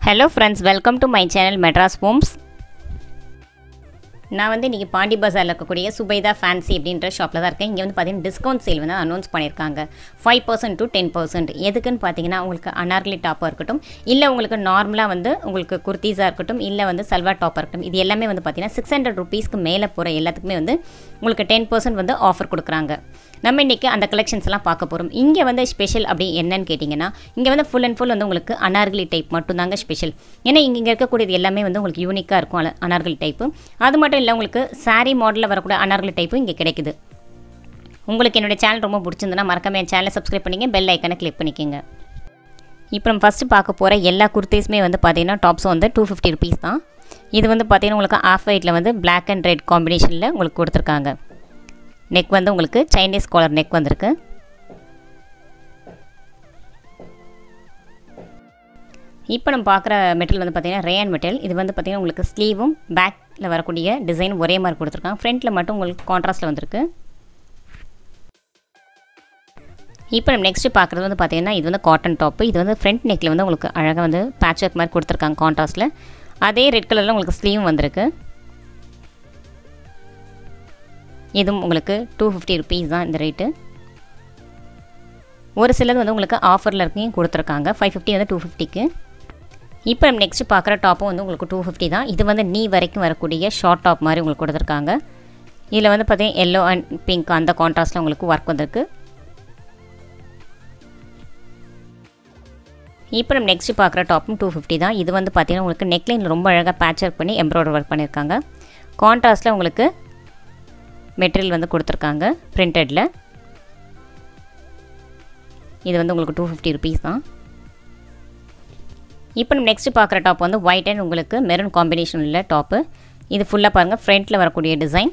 hello friends welcome to my channel Madras homes நான் வந்து இன்றைக்கி பாண்டி பஜாரில் இருக்கக்கூடிய சுபைதா ஃபேன்சி அப்படின்ற ஷாப்பில் தான் இருக்கேன். இங்கே வந்து பார்த்தீங்கன்னா டிஸ்கவுண்ட் சேல் வந்து அனௌன்ஸ் பண்ணியிருக்காங்க five percent to ten percent எதுக்குன்னு பார்த்தீங்கன்னா உங்களுக்கு அனார்கலி டாப்பாக இருக்கட்டும் இல்லை உங்களுக்கு நார்மலாக வந்து உங்களுக்கு குர்த்தீஸாக இருக்கட்டும் இல்லை வந்து சல்வார் டாப்பாக இருக்கட்டும் இது எல்லாமே வந்து பார்த்தீங்கன்னா சிக்ஸ் ஹண்ட்ரட் ருபீஸ்க்கு மேலே போகிற எல்லாத்துக்குமே வந்து உங்களுக்கு டென் பர்சன்ட் வந்து ஆஃபர் கொடுக்குறாங்க. நம்ம இன்றைக்கி அந்த கலெக்ஷன்ஸ்லாம் பார்க்க போகிறோம் இங்கே வந்து ஸ்பெஷல் அப்படி என்னன்னு கேட்டிங்கன்னா இங்கே வந்து ஃபுல் அண்ட் ஃபுல் வந்து உங்களுக்கு அனார்கலி டைப் மட்டும்தாங்க ஸ்பெஷல் ஏன்னா இங்கே இங்கே இருக்கக்கூடியது எல்லாமே வந்து உங்களுக்கு யூனிக்காக இருக்கும் அல- அனார்கலி டைப்பு அது மட்டும் இல்லை உங்களுக்கு சாரீ மாடலில் வரக்கூடிய அனார்கலி டைப்பும் இங்கே கிடைக்குது. உங்களுக்கு என்னுடைய சேனல் ரொம்ப பிடிச்சிருந்ததுன்னா மறக்காம என் சேனலை சப்ஸ்கிரைப் பண்ணிங்க பெல் ஐக்கனை கிளிக் பண்ணிக்கோங்க. இப்போ நம்ம ஃபஸ்ட்டு பார்க்க போகிற எல்லா குர்த்தீஸுமே வந்து பார்த்திங்கன்னா டாப்ஸ் வந்து டூ ஃபிஃப்டி ருபீஸ் தான். இது வந்து பார்த்திங்கன்னா உங்களுக்கு ஆஃப் ஒயிட்டில் வந்து பிளாக் அண்ட் ரெட் காம்பினேஷனில் உங்களுக்கு கொடுத்துருக்காங்க. நெக் வந்து உங்களுக்கு சைனீஸ் காலர் நெக் வந்திருக்கு. இப்போ நம்ம பார்க்குற மெட்டல் வந்து பார்த்தீங்கன்னா ரேயான் மெட்டல் இது வந்து பார்த்தீங்கன்னா உங்களுக்கு ஸ்லீவும் பேக்கில் வரக்கூடிய டிசைன் ஒரே மாதிரி கொடுத்துருக்காங்க. ஃப்ரண்ட்டில் மட்டும் உங்களுக்கு கான்ட்ராஸ்ட்டில் வந்திருக்கு. இப்போ நம்ம நெக்ஸ்ட்டு பார்க்குறது வந்து பார்த்தீங்கன்னா இது வந்து காட்டன் டாப்பு இது வந்து ஃப்ரண்ட் நெக்கில் வந்து உங்களுக்கு அழகாக வந்து பேட்ச் ஒர்க் மாதிரி கொடுத்துருக்காங்க கான்ட்ராஸ்ட்டில் அதே ரெட் கலரில் உங்களுக்கு ஸ்லீவும் வந்திருக்கு. இதுவும் உங்களுக்கு டூ ஃபிஃப்டி ருபீஸ் தான் இந்த ரேட்டு ஒரு சிலது வந்து உங்களுக்கு ஆஃபரில் இருக்கையும் கொடுத்துருக்காங்க. ஃபைவ் ஃபிஃப்டி வந்து டூ ஃபிஃப்டிக்கு இப்போ நம்ம நெக்ஸ்ட் பார்க்குற டாப்பும் வந்து உங்களுக்கு டூ ஃபிஃப்டி தான். இது வந்து நீ வரைக்கும் வரக்கூடிய ஷார்ட் டாப் மாதிரி உங்களுக்கு கொடுத்துருக்காங்க. இதில் வந்து பார்த்தீங்கன்னா எல்லோ அண்ட் பிங்க் அந்த கான்ட்ராஸ்ட்டில் உங்களுக்கு ஒர்க் வந்திருக்கு. இப்போ நம்ம நெக்ஸ்ட் பார்க்குற டாப்பும் டூ ஃபிஃப்டி தான். இது வந்து பார்த்தீங்கன்னா உங்களுக்கு நெக்லைனில் ரொம்ப அழகாக பேட்ச் ஒர்க் பண்ணி எம்ப்ராய்டர் ஒர்க் பண்ணியிருக்காங்க. கான்ட்ராஸ்ட்டில் உங்களுக்கு மெட்டீரியல் வந்து கொடுத்துருக்காங்க பிரிண்டடில் இது வந்து உங்களுக்கு டூ ஃபிஃப்டி ருபீஸ் தான். இப்போ நம்ம நெக்ஸ்ட் பார்க்குற டாப் வந்து ஒயிட் அண்ட் உங்களுக்கு மெரூன் காம்பினேஷன் உள்ள டாப்பு இது ஃபுல்லாக பாருங்கள் ஃப்ரண்ட்டில் வரக்கூடிய டிசைன்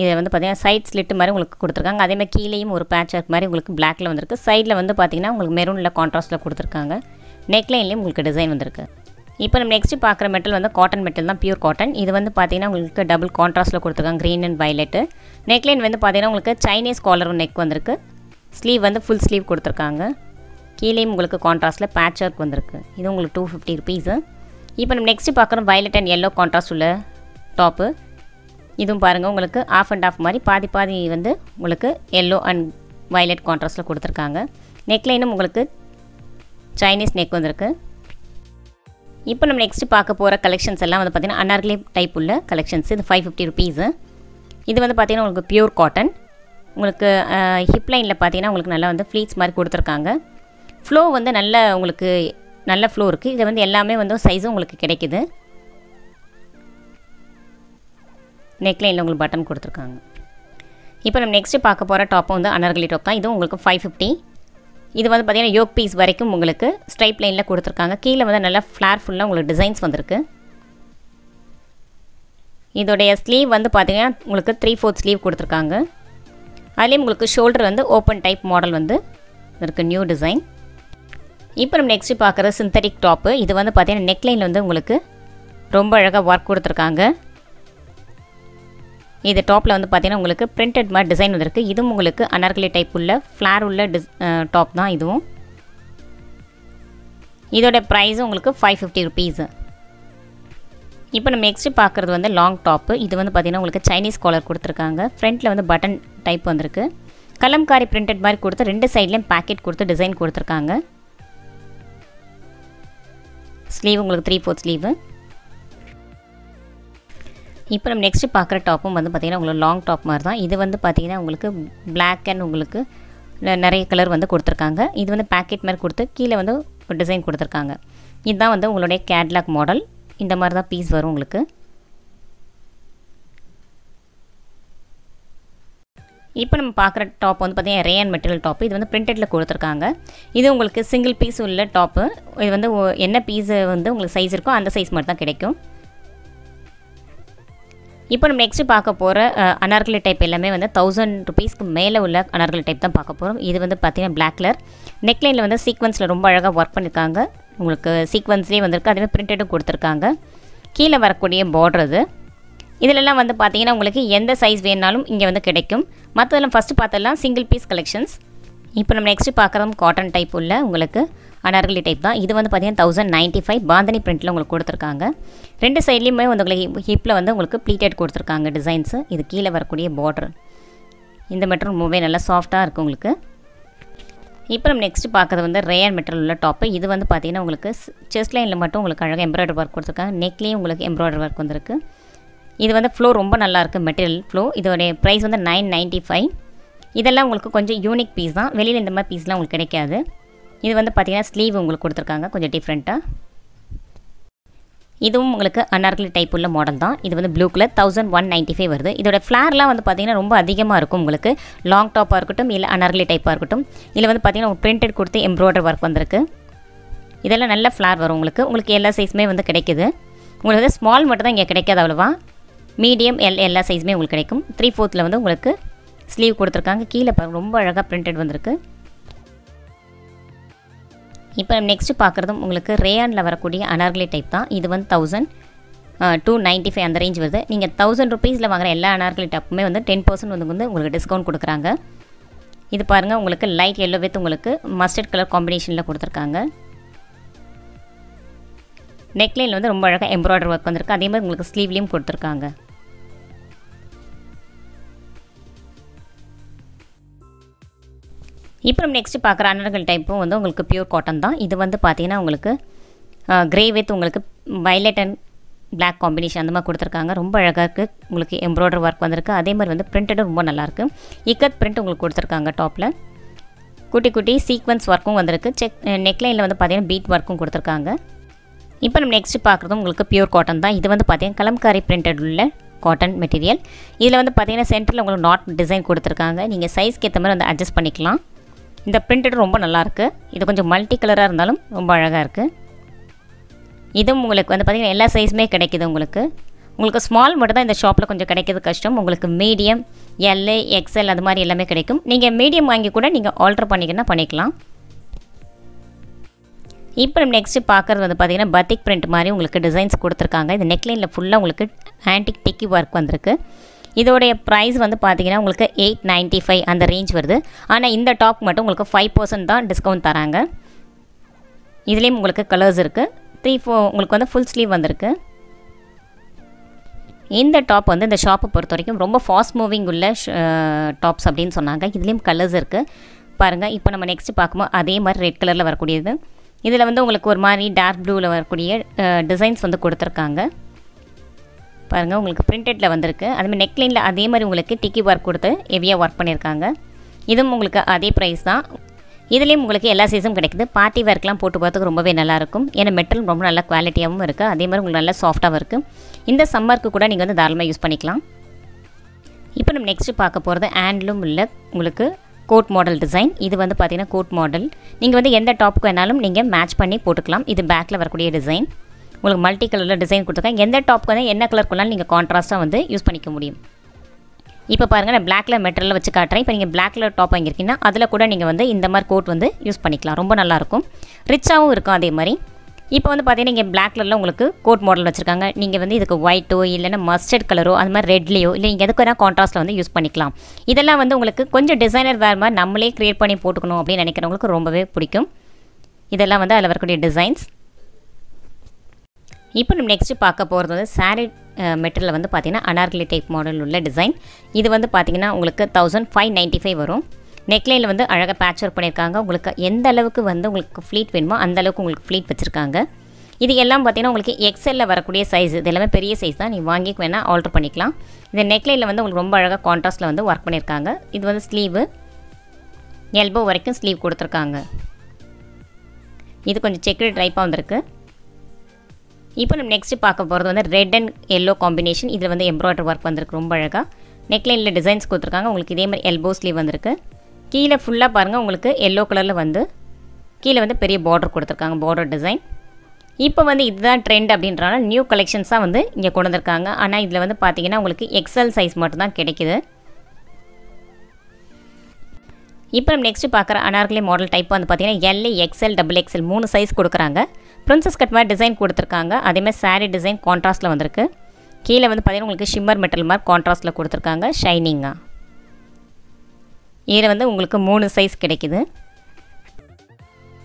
இதை வந்து பார்த்தீங்கன்னா சைட் ஸ்லிட்டு மாதிரி உங்களுக்கு கொடுத்துருக்காங்க. அதேமாதிரி கீழேயும் ஒரு பேட்ச் ஒர்க் மாதிரி உங்களுக்கு பிளாக்ல வந்திருக்கு. சைடில் வந்து பார்த்தீங்கன்னா உங்களுக்கு மெரூனில் கான்ட்ராஸ்ட்டில் கொடுத்துருக்காங்க. நெக்லைன்லேயும் உங்களுக்கு டிசைன் வந்திருக்கு. இப்போ நம்ம நெக்ஸ்ட்டு பார்க்குற மெட்டல் வந்து காட்டன் மெட்டல் தான் பியூர் காட்டன் இது வந்து பார்த்தீங்கன்னா உங்களுக்கு டபுள் கான்ட்ராஸ்ட்டில் கொடுத்துருக்காங்க க்ரீன் அண்ட் வயலட்டு நெக்லைன் வந்து பார்த்தீங்கன்னா உங்களுக்கு சைனீஸ் காலரும் நெக் வந்திருக்கு. ஸ்லீவ் வந்து ஃபுல் ஸ்லீவ் கொடுத்துருக்காங்க. கீழேயும் உங்களுக்கு கான்ட்ராஸ்ட்டில் பேட்ச் ஒர்க் வந்திருக்கு. இது உங்களுக்கு டூ ஃபிஃப்டி ருபீஸு இப்போ நம்ம நெக்ஸ்ட்டு பார்க்குறோம் வயலட் அண்ட் எல்லோ கான்ட்ராஸ்ட் உள்ள டாப்பு இதுவும் பாருங்கள் உங்களுக்கு ஆஃப் அண்ட் ஆஃப் மாதிரி பாதி பாதி வந்து உங்களுக்கு எல்லோ அண்ட் வயலட் கான்ட்ராஸ்ட்டில் கொடுத்துருக்காங்க. நெக்லைனும் உங்களுக்கு சைனீஸ் நெக் வந்திருக்கு. இப்போ நம்ம நெக்ஸ்ட்டு பார்க்க போகிற கலெக்ஷன்ஸ் எல்லாம் வந்து பார்த்திங்கன்னா அனார்கலி டைப் உள்ள கலெக்ஷன்ஸ் இது ஃபைவ் ஃபிஃப்டி ருபீஸு இது வந்து பார்த்திங்கன்னா உங்களுக்கு பியூர் காட்டன் உங்களுக்கு ஹிப் லைனில் பார்த்தீங்கன்னா உங்களுக்கு நல்லா வந்து ஃப்ளீட்ஸ் மாதிரி கொடுத்துருக்காங்க. ஃப்ளோ வந்து நல்ல உங்களுக்கு நல்ல ஃப்ளோ இருக்குது இது வந்து எல்லாமே வந்து சைஸும் உங்களுக்கு கிடைக்குது. நெக்லைனில் உங்களுக்கு பட்டன் கொடுத்துருக்காங்க. இப்போ நம்ம நெக்ஸ்ட்டு பார்க்க போகிற டாப்பும் வந்து அனர்கலி டாப் தான். இதுவும் உங்களுக்கு ஃபைவ் ஃபிஃப்டி இது வந்து பார்த்தீங்கன்னா யோக் பீஸ் வரைக்கும் உங்களுக்கு ஸ்ட்ரைப் லைனில் கொடுத்துருக்காங்க. கீழே வந்து நல்லா ஃப்ளார் ஃபுல்லாக உங்களுக்கு டிசைன்ஸ் வந்திருக்கு. இதோடைய ஸ்லீவ் வந்து பார்த்திங்கன்னா உங்களுக்கு த்ரீ ஃபோர்த் ஸ்லீவ் கொடுத்துருக்காங்க. அதுலேயும் உங்களுக்கு ஷோல்டர் வந்து ஓப்பன் டைப் மாடல் வந்து இருக்குது நியூ டிசைன் இப்போ நம்ம நெக்ஸ்ட் பார்க்குற சிந்தட்டிக் டாப்பு இது வந்து பார்த்திங்கன்னா நெக்லைனில் வந்து உங்களுக்கு ரொம்ப அழகாக ஒர்க் கொடுத்துருக்காங்க. இது டாப்பில் வந்து பார்த்திங்கன்னா உங்களுக்கு பிரிண்டட் மாதிரி டிசைன் வந்திருக்கு. இதுவும் உங்களுக்கு அனார்கலி டைப் உள்ள ஃப்ளார் உள்ள டிஸ் டாப் தான் இதுவும். இதோட ப்ரைஸும் உங்களுக்கு ஃபைவ் ஃபிஃப்டி ருபீஸு இப்போ நம்ம நெக்ஸ்ட்டு பார்க்குறது வந்து லாங் டாப்பு இது வந்து பார்த்தீங்கன்னா உங்களுக்கு சைனீஸ் காலர் கொடுத்துருக்காங்க. ஃப்ரண்ட்டில் வந்து பட்டன் டைப் வந்திருக்கு. கலம்காரி பிரிண்டட் மாதிரி கொடுத்து ரெண்டு சைட்லேயும் பேக்கெட் கொடுத்து டிசைன் கொடுத்துருக்காங்க. ஸ்லீவ் உங்களுக்கு த்ரீ ஃபோர்த் ஸ்லீவு இப்போ நம்ம நெக்ஸ்ட்டு பார்க்குற டாப்பும் வந்து பார்த்திங்கன்னா உங்களுக்கு லாங் டாப் மாதிரி தான் இது வந்து பார்த்திங்கன்னா உங்களுக்கு பிளாக் அண்ட் உங்களுக்கு நிறைய கலர் வந்து கொடுத்துருக்காங்க. இது வந்து பேக்கெட் மாதிரி கொடுத்து கீழே வந்து ஒரு டிசைன் கொடுத்துருக்காங்க. இதுதான் வந்து உங்களுடைய கேட்லாக் மாடல் இந்த மாதிரி தான் பீஸ் வரும் உங்களுக்கு. இப்போ நம்ம பார்க்குற டாப் வந்து பார்த்தீங்கன்னா ரேயன் மெட்டீரியல் டாப் இது வந்து பிரிண்டடில் கொடுத்துருக்காங்க. இது உங்களுக்கு சிங்கிள் பீஸ் உள்ள டாப்பு இது வந்து என்ன பீஸு வந்து உங்களுக்கு சைஸ் இருக்கோ அந்த சைஸ் மட்டும் தான் கிடைக்கும். இப்போ நம்ம நெக்ஸ்ட் பார்க்க போகிற அனார்கலி டைப் எல்லாமே வந்து தௌசண்ட் ருபீஸ்க்கு மேலே உள்ள அனார்கலி டைப் தான் பார்க்க போகிறோம் இது வந்து பார்த்தீங்கன்னா பிளாக் கலர் நெக்லைனில் வந்து சீக்வன்ஸில் ரொம்ப அழகாக ஒர்க் பண்ணியிருக்காங்க உங்களுக்கு சீக்வன்ஸ்லேயே வந்திருக்கு. அதே மாதிரி பிரிண்டடும் கொடுத்துருக்காங்க. கீழே வரக்கூடிய பார்டர் இது இதிலெல்லாம் வந்து பார்த்தீங்கன்னா உங்களுக்கு எந்த சைஸ் வேணாலும் இங்கே வந்து கிடைக்கும். மற்றதெல்லாம் ஃபஸ்ட்டு பார்த்தெல்லாம் சிங்கிள் பீஸ் கலெக்ஷன்ஸ் இப்போ நம்ம நெக்ஸ்ட் பார்க்குறதும் காட்டன் டைப் உள்ள உங்களுக்கு அனார்கலி டைப் தான். இது வந்து பார்த்தீங்கன்னா தௌசண்ட் நைன்ட்டி ஃபைவ் பாந்தனி பிரிண்ட்டில் உங்களுக்கு கொடுத்துருக்காங்க. ரெண்டு சைட்லேயுமே வந்து உங்களுக்கு ஹிப்பில் வந்து உங்களுக்கு ப்ளீட்டட் கொடுத்துருக்காங்க டிசைன்ஸு இது கீழே வரக்கூடிய பார்டர் இந்த மெட்டர் ரொம்பவே நல்லா சாஃப்டாக இருக்குது உங்களுக்கு. இப்போ நம்ம நெக்ஸ்ட் பார்க்குறது வந்து ரேயன் மெட்டீரியல் உள்ள டாப்பு இது வந்து பார்த்தீங்கன்னா உங்களுக்கு செஸ்ட் லைனில் மட்டும் உங்களுக்கு அழகாக எம்ப்ராய்டரி ஒர்க் கொடுத்துருக்காங்க. நெக்லேயும் உங்களுக்கு எம்ப்ராய்டரி ஒர்க் வந்திருக்கு. இது வந்து ஃப்ளோ ரொம்ப நல்லாயிருக்கு மெட்டீரியல் ஃப்ளோ இதோடைய ப்ரைஸ் வந்து நைன் நைன்ட்டி ஃபைவ் இதெல்லாம் உங்களுக்கு கொஞ்சம் யூனிக் பீஸ் தான். வெளியில் இந்த மாதிரி பீஸ்லாம் உங்களுக்கு கிடைக்காது. இது வந்து பார்த்திங்கன்னா ஸ்லீவ் உங்களுக்கு கொடுத்துருக்காங்க கொஞ்சம் டிஃப்ரெண்ட்டாக இதுவும் உங்களுக்கு அனார்கலி டைப் உள்ள மாடல் தான். இது வந்து blue colour thousand one ninety five வருது. இதோட ஃப்ளார்லாம் வந்து பார்த்திங்கன்னா ரொம்ப அதிகமாக இருக்கும் உங்களுக்கு. லாங் டாப்பாக இருக்கட்டும் இல்லை அனார்கலி டைப்பாக இருக்கட்டும். இதில் வந்து பார்த்திங்கன்னா பிரிண்டட் கொடுத்து எம்ப்ராய்டர் ஒர்க் வந்திருக்கு. இதெல்லாம் நல்ல ஃப்ளார் வரும் உங்களுக்கு. உங்களுக்கு எல்லா சைஸுமே வந்து கிடைக்குது. உங்களுக்கு வந்து ஸ்மால் மட்டும் தான் இங்கே கிடைக்காது அவ்வளோவா. மீடியம் எல் எல்லா சைஸுமே உங்களுக்கு கிடைக்கும். த்ரீ ஃபோர்த்தில் வந்து உங்களுக்கு ஸ்லீவ் கொடுத்துருக்காங்க. கீழே ரொம்ப அழகாக பிரிண்டட் வந்திருக்கு. இப்போ நெக்ஸ்ட்டு பார்க்குறதும் உங்களுக்கு ரேயானில் வரக்கூடிய அனார்கலி டைப் தான். இது வந்து தௌசண்ட் டூ நைன்ட்டி ஃபைவ் அந்த ரேஞ்ச் வருது. நீங்கள் தௌசண்ட் ருபீஸில் வாங்குற எல்லா அனார்கலி டாப்புமே வந்து டென் பர்சன்ட் வந்து வந்து உங்களுக்கு டிஸ்கவுண்ட் கொடுக்குறாங்க. இது பாருங்கள் உங்களுக்கு லைட் எல்லோ வித் உங்களுக்கு மஸ்டர்ட் கலர் காம்பினேஷனில் கொடுத்துருக்காங்க. நெக்லைனில் வந்து ரொம்ப அழகாக எம்ப்ராய்டர் ஒர்க் வந்திருக்கு. அதே மாதிரி உங்களுக்கு ஸ்லீவ்லேயும் கொடுத்துருக்காங்க. இப்போ நம்ம நெக்ஸ்ட்டு பார்க்குற அன்னர்கள் டைப்பும் வந்து உங்களுக்கு பியூர் காட்டன் தான். இது வந்து பார்த்தீங்கன்னா உங்களுக்கு க்ரே வித் உங்களுக்கு வைலட் அண்ட் பிளாக் காம்பினேஷன் அந்த மாதிரி கொடுத்துருக்காங்க. ரொம்ப அழகாக இருக்குது உங்களுக்கு எம்ப்ராய்டர் ஒர்க் வந்திருக்கு. அதே மாதிரி வந்து பிரிண்டடும் ரொம்ப நல்லாயிருக்கு இக்கத் பிரிண்ட் உங்களுக்கு கொடுத்துருக்காங்க டாப்பில் குட்டி குட்டி சீக்வன்ஸ் ஒர்க்கும் வந்திருக்கு. செக் நெக்லைனில் வந்து பார்த்தீங்கன்னா பீட் ஒர்க்கும் கொடுத்துருக்காங்க. இப்போ நம்ம நெக்ஸ்ட்டு பார்க்குறதும் உங்களுக்கு பியூர் காட்டன் தான். இது வந்து பார்த்தீங்கன்னா கலம்காரி பிரிண்டட் உள்ள காட்டன் மெட்டீரியல் இதில் வந்து பார்த்தீங்கன்னா சென்டரில் உங்களுக்கு நாட் டிசைன் கொடுத்துருக்காங்க. நீங்கள் சைஸ்க்கு ஏற்ற மாதிரி வந்து அட்ஜஸ்ட் பண்ணிக்கலாம். இந்த பிரிண்டட் ரொம்ப நல்லாயிருக்கு இது கொஞ்சம் மல்டி கலராக இருந்தாலும் ரொம்ப அழகாக இருக்குது இதுவும் உங்களுக்கு வந்து பார்த்திங்கன்னா எல்லா சைஸுமே கிடைக்குது உங்களுக்கு. உங்களுக்கு ஸ்மால் மட்டும் தான் இந்த ஷாப்பில் கொஞ்சம் கிடைக்கிறது கஷ்டம். உங்களுக்கு மீடியம் எல்லு எக்ஸ்எல் அது மாதிரி எல்லாமே கிடைக்கும். நீங்கள் மீடியம் வாங்கி கூட நீங்கள் ஆல்ட்ரு பண்ணிக்கன்னா பண்ணிக்கலாம். இப்போ நம்ம நெக்ஸ்ட்டு பார்க்குறது வந்து பார்த்திங்கன்னா பத்திக் பிரிண்ட் மாதிரி உங்களுக்கு டிசைன்ஸ் கொடுத்துருக்காங்க. இந்த நெக்லைனில் ஃபுல்லாக உங்களுக்கு ஆன்டிக் டிக்கி ஒர்க் வந்திருக்கு. இதோடைய ப்ரைஸ் வந்து பார்த்தீங்கன்னா உங்களுக்கு எயிட் நைன்ட்டி ஃபைவ் அந்த ரேஞ்ச் வருது. ஆனால் இந்த டாப் மட்டும் உங்களுக்கு ஃபைவ் பர்சன்ட் தான் டிஸ்கவுண்ட் தராங்க. இதுலேயும் உங்களுக்கு கலர்ஸ் இருக்குது த்ரீ ஃபோ உங்களுக்கு வந்து ஃபுல் ஸ்லீவ் வந்திருக்கு. இந்த டாப் வந்து இந்த ஷாப்பை பொறுத்த வரைக்கும் ரொம்ப ஃபாஸ்ட் மூவிங் உள்ள டாப்ஸ் அப்படின்னு சொன்னாங்க. இதுலேயும் கலர்ஸ் இருக்குது பாருங்கள் இப்போ நம்ம நெக்ஸ்ட் பார்க்கும்போது அதே மாதிரி ரெட் கலரில் வரக்கூடியது. இதில் வந்து உங்களுக்கு ஒரு மாதிரி டார்க் ப்ளூவில் வரக்கூடிய டிசைன்ஸ் வந்து கொடுத்துருக்காங்க. பாருங்கள் உங்களுக்கு பிரிண்டடில் வந்திருக்கு. அதுமாதிரி நெக்லைனில் அதே மாதிரி உங்களுக்கு டிக்கி ஒர்க் கொடுத்து ஹெவியாக ஒர்க் பண்ணியிருக்காங்க இதுவும் உங்களுக்கு அதே ப்ரைஸ் தான். இதுலேயும் உங்களுக்கு எல்லா சைஸும் கிடைக்குது. பார்ட்டி ஒர்க்லாம் போட்டு போகிறதுக்கு ரொம்பவே நல்லாயிருக்கும் ஏன்னா மெட்டல் ரொம்ப நல்ல குவாலிட்டியாகவும் இருக்குது அதே மாதிரி உங்களுக்கு நல்லா சாஃப்ட்டாகவும் இருக்குது இந்த சம்மருக்கு கூட நீங்கள் வந்து தாராளமாக யூஸ் பண்ணிக்கலாம். இப்போ நம்ம நெக்ஸ்ட்டு பார்க்க போகிறது ஹேண்ட்லூம் உள்ள உங்களுக்கு கோட் மாடல் டிசைன் இது வந்து பார்த்திங்கன்னா கோட் மாடல் நீங்கள் வந்து எந்த டாப்புக்கு வேணாலும் நீங்கள் மேட்ச் பண்ணி போட்டுக்கலாம். இது பேக்கில் வரக்கூடிய டிசைன் உங்களுக்கு மல்டி கலரில் டிசைன் கொடுத்துருக்காங்க எந்த டாப்க்கு வந்து என்ன கலர் கொள்ளாலும் நீங்கள் கான்ட்ராஸ்ட்டாக வந்து யூஸ் பண்ணிக்க முடியும். இப்போ பாருங்கள் நான் பிளாக் கலர் மெட்டீரியல் வச்சு காட்டுறேன். இப்போ நீங்கள் பிளாக் கலர் டாப் வாங்கியிருக்கீங்கன்னா அதில் கூட நீங்கள் வந்து இந்த மாதிரி கோட் வந்து யூஸ் பண்ணிக்கலாம். ரொம்ப நல்லாயிருக்கும் ரிச்சாகவும் இருக்கும் அதே மாதிரி. இப்போ வந்து பார்த்தீங்கன்னா இங்கே பிளாக் கலரில் உங்களுக்கு கோட் மாடல் வச்சுருக்காங்க. நீங்கள் வந்து இதுக்கு ஒயிட்டோ இல்லைன்னா மஸ்டர்ட் கலரோ அது மாதிரி ரெட்லேயோ இல்லை நீங்கள் எதுக்கு வேணால் கான்ட்ராஸ்ட்டில் வந்து யூஸ் பண்ணிக்கலாம். இதெல்லாம் வந்து உங்களுக்கு கொஞ்சம் டிசைனர் வேறு மாதிரி நம்மளே க்ரியேட் பண்ணி போட்டுக்கணும் அப்படின்னு நினைக்கிறவங்களுக்கு ரொம்பவே பிடிக்கும். இதெல்லாம் வந்து அதில் வரக்கூடிய டிசைன்ஸ் இப்போ நம்ம நெக்ஸ்ட்டு பார்க்க போகிறது வந்து சாரீ மெட்டீரியல் வந்து பார்த்திங்கன்னா அனார்கலி டைப் மாடல் உள்ள டிசைன் இது வந்து பார்த்திங்கன்னா உங்களுக்கு தௌசண்ட் ஃபைவ் நைன்ட்டி ஃபைவ் வரும். நெக்லைனில் வந்து அழகாக பேட்ச் ஒர்க் பண்ணியிருக்காங்க. உங்களுக்கு எந்த அளவுக்கு வந்து உங்களுக்கு ஃப்ளீட் வேணுமோ அந்த அளவுக்கு உங்களுக்கு ஃப்ளீட் வச்சுருக்காங்க. இது எல்லாம் பார்த்திங்கன்னா உங்களுக்கு எக்ஸலில் வரக்கூடிய சைஸ் இது எல்லாமே பெரிய சைஸ் தான். நீங்கள் வாங்கி வேணால் ஆல்ட்ரு பண்ணிக்கலாம். இந்த நெக்லைனில் வந்து உங்களுக்கு ரொம்ப அழகாக கான்ட்ராஸ்ட்டில் வந்து ஒர்க் பண்ணியிருக்காங்க. இது வந்து ஸ்லீவு எல்போ வரைக்கும் ஸ்லீவ் கொடுத்துருக்காங்க. இது கொஞ்சம் செக்குடு டைப்பாக வந்திருக்கு. இப்போ நம்ம நெக்ஸ்ட்டு பார்க்க போகிறது வந்து ரெட் அண்ட் எல்லோ காம்பினேஷன் இதில் வந்து எம்ப்ராய்டர் ஒர்க் வந்திருக்கு ரொம்ப அழகாக நெக்லைனில் டிசைன்ஸ் கொடுத்துருக்காங்க. உங்களுக்கு இதே மாதிரி எல்போ ஸ்லீவ் வந்திருக்கு. கீழே ஃபுல்லாக பாருங்கள் உங்களுக்கு எல்லோ கலரில் வந்து கீழே வந்து பெரிய பார்டர் கொடுத்துருக்காங்க பார்டர் டிசைன் இப்போ வந்து இதுதான் ட்ரெண்ட் அப்படின்றனால நியூ கலெக்ஷன்ஸாக வந்து இங்கே கொண்டு வந்திருக்காங்க. ஆனால் இதில் வந்து பார்த்தீங்கன்னா உங்களுக்கு எக்ஸல் சைஸ் மட்டும்தான் கிடைக்குது. இப்போ நம்ம நெக்ஸ்ட்டு பார்க்குற அனார்கலி மாடல் டைப் வந்து பார்த்தீங்கன்னா எல்ஏ எக்ஸ்எல் டபுள் எக்ஸ்எல் மூணு சைஸ் கொடுக்குறாங்க. ப்ரின்சஸ் கட் மாதிரி டிசைன் கொடுத்துருக்காங்க. அதேமாதிரி சாரீ டிசைன் கான்ட்ராஸ்ட்டில் வந்திருக்கு. கீழே வந்து பார்த்தீங்கன்னா உங்களுக்கு ஷிம்மர் மெட்டல் மாதிரி கான்ட்ராஸ்ட்டில் கொடுத்துருக்காங்க. ஷைனிங்காக இதில் வந்து உங்களுக்கு மூணு சைஸ் கிடைக்குது.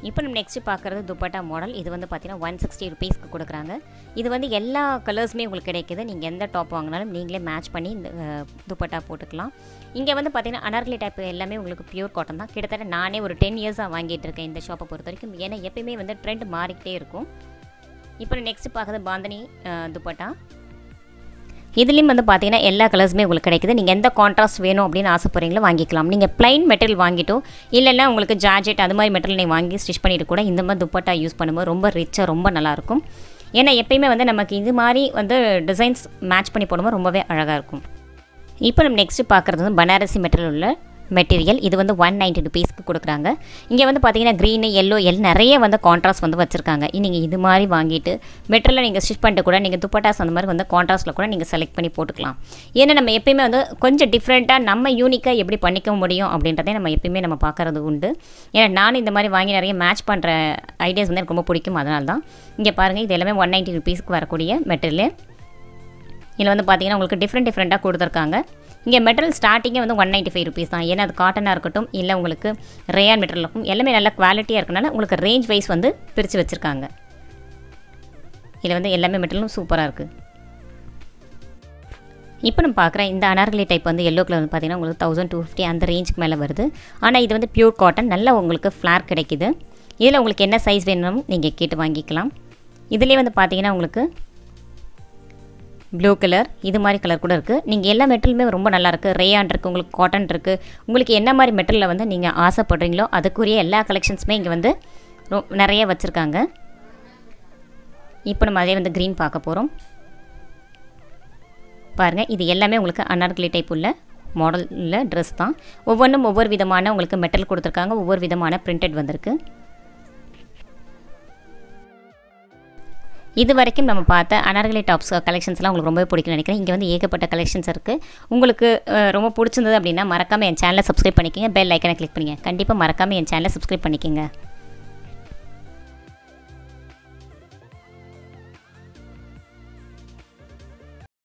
இப்போ நம்ம நெக்ஸ்ட் பார்க்குறது துப்பட்டா மாடல் இது வந்து பார்த்தீங்கன்னா ஒன் சிக்ஸ்டி ருபீஸ்க்கு கொடுக்குறாங்க. இது வந்து எல்லா கலர்ஸுமே உங்களுக்கு கிடைக்குது. நீங்கள் எந்த டாப் வாங்கினாலும் நீங்களே மேட்ச் பண்ணி இந்த துப்பட்டா போட்டுக்கலாம். இங்கே வந்து பார்த்தீங்கன்னா அனார்கலி டைப் எல்லாமே உங்களுக்கு பியூர் காட்டன் தான். கிட்டத்தட்ட நானே ஒரு டென் இயர்ஸாக வாங்கிட்டு இருக்கேன் இந்த ஷாப்பை பொறுத்த வரைக்கும். ஏன்னா எப்பயுமே வந்து ட்ரெண்ட் மாறிக்கிட்டே இருக்கும். இப்போ நெக்ஸ்ட் பார்க்குறது பாந்தனி துப்பட்டா. இதுலேயும் வந்து பார்த்தீங்கன்னா எல்லா கலர்ஸுமே உங்களுக்கு கிடைக்குது. நீங்கள் எந்த கான்ட்ராஸ்ட் வேணும் அப்படின்னு ஆசைப்படுறீங்களோ வாங்கிக்கலாம். நீங்கள் ப்ளைன் மெட்டீரியல் வாங்கிட்டோ இல்லைன்னா உங்களுக்கு ஜார்ஜெட் அது மாதிரி மெட்டீரியல் நீங்கள் வாங்கி ஸ்டிச் பண்ணிட்டு கூட இந்த மாதிரி துப்பட்டா யூஸ் பண்ணும்போது ரொம்ப ரிச்சாக ரொம்ப நல்லாயிருக்கும் ஏன்னா எப்பயுமே வந்து நமக்கு இது மாதிரி வந்து டிசைன்ஸ் மேட்ச் பண்ணி போடும்போது ரொம்பவே அழகாக இருக்கும். இப்போ நம்ம நெக்ஸ்ட்டு பார்க்குறது வந்து பனாரசி மெட்டீரியல் உள்ள மெட்டீரியல் இது வந்து ஒன் நைன்ட்டி ருபீஸ்க்கு கொடுக்குறாங்க. இங்கே வந்து பார்த்தீங்கன்னா க்ரீனு எல்லோ எல் நிறைய வந்து கான்ட்ராஸ்ட் வந்து வச்சுருக்காங்க. நீங்கள் இது மாதிரி வாங்கிட்டு மெட்டீரியல் நீங்கள் ஸ்டிச் பண்ணிட்டு கூட நீங்கள் துப்பட்டாஸ் அந்த மாதிரி வந்து கான்ட்ராஸ்ட்டில் கூட நீங்கள் செலக்ட் பண்ணி போட்டுக்கலாம். ஏன்னா நம்ம எப்பயுமே வந்து கொஞ்சம் டிஃப்ரெண்ட்டாக நம்ம யூனிக்காக எப்படி பண்ணிக்க முடியும் அப்படின்றதே நம்ம எப்பயுமே நம்ம பார்க்குறது உண்டு. ஏன்னா நானும் இந்த மாதிரி வாங்கி நிறைய மேட்ச் பண்ணுற ஐடியாஸ் வந்து எனக்கு ரொம்ப பிடிக்கும். அதனால தான் இங்கே பாருங்கள் இது எல்லாமே ஒன் நைன்ட்டி ருபீஸ்க்கு வரக்கூடிய மெட்டீரியல் இதில் வந்து பார்த்தீங்கன்னா உங்களுக்கு டிஃப்ரெண்ட் டிஃப்ரெண்ட்டாக கொடுத்துருக்காங்க. இங்கே மெட்டல் ஸ்டார்டிங்கே வந்து ஒன் நைன்ட்டி ஃபைவ் ருபீஸ் தான். ஏன்னா அது காட்டனாக இருக்கட்டும் இல்லை உங்களுக்கு ரேயான் மெட்டல் இருக்கும் எல்லாமே நல்ல குவாலிட்டியாக இருக்கனால உங்களுக்கு ரேஞ்ச் வைஸ் வந்து பிரித்து வச்சுருக்காங்க. இதில் வந்து எல்லாமே மெட்டலும் சூப்பராக இருக்குது இப்போ நம்ம பார்க்குறேன் இந்த அனார்கலி டைப் வந்து எல்லோ கலர் வந்து பார்த்தீங்கன்னா உங்களுக்கு தௌசண்ட் டூ ஃபிஃப்டி அந்த ரேஞ்சுக்கு மேலே வருது. ஆனால் இது வந்து பியூர் காட்டன் நல்லா உங்களுக்கு ஃப்ளார் கிடைக்குது. இதில் உங்களுக்கு என்ன சைஸ் வேணும் நீங்கள் கேட்டு வாங்கிக்கலாம். இதுலேயே வந்து பார்த்தீங்கன்னா உங்களுக்கு ப்ளூ கலர் இது மாதிரி கலர் கூட இருக்குது நீங்கள் எல்லா மெட்டலுமே ரொம்ப நல்லா இருக்குது ரேயான் இருக்குது உங்களுக்கு காட்டன் இருக்குது உங்களுக்கு என்ன மாதிரி மெட்டலில் வந்து நீங்கள் ஆசைப்படுறீங்களோ அதுக்குரிய எல்லா கலெக்ஷன்ஸுமே இங்கே வந்து ரொ- நிறைய வச்சுருக்காங்க. இப்போ நம்ம அதே வந்து க்ரீன் பார்க்க போகிறோம் பாருங்கள் இது எல்லாமே உங்களுக்கு அனார்கலி டைப் உள்ள மாடலில் ட்ரெஸ் தான். ஒவ்வொன்றும் ஒவ்வொரு விதமான உங்களுக்கு மெட்டல் கொடுத்துருக்காங்க. ஒவ்வொரு விதமான பிரிண்டட் வந்திருக்கு. இது வரைக்கும் நம்ம பார்த்த அனார்கலி டாப்ஸ் கலெக்ஷன்ஸ்லாம் உங்களுக்கு ரொம்ப பிடிக்கும்னு நினைக்கிறேன். இங்கே வந்து ஏகப்பட்ட கலெக்ஷன்ஸ் இருக்குது உங்களுக்கு ரொம்ப பிடிச்சிருந்தது அப்படின்னா மறக்காமல் என் சேனலை சப்ஸ்கிரைப் பண்ணிக்கங்க. பெல் ஐக்கனை கிளிக் பண்ணிங்க கண்டிப்பாக மறக்காமல் என் சேனலை சப்ஸ்கிரைப் பண்ணிக்கோங்க.